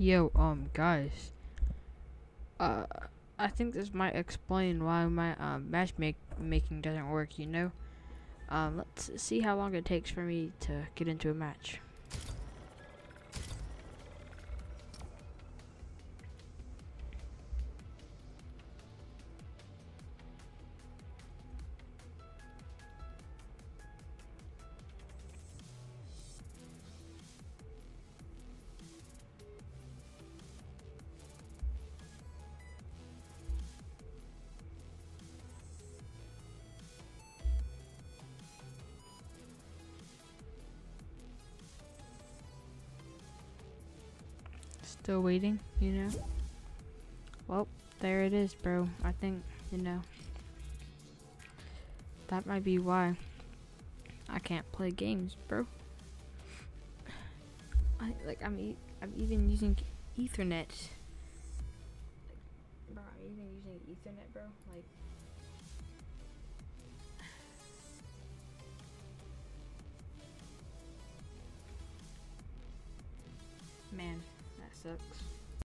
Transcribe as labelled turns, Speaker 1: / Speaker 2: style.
Speaker 1: Yo, um, guys. Uh, I think this might explain why my um, matchmaking doesn't work, you know? Um, let's see how long it takes for me to get into a match. Still waiting, you know? Well, there it is, bro. I think, you know, that might be why I can't play games, bro. I like I'm e I'm even using Ethernet. Bro, I'm even using Ethernet, bro. Like Man, sucks.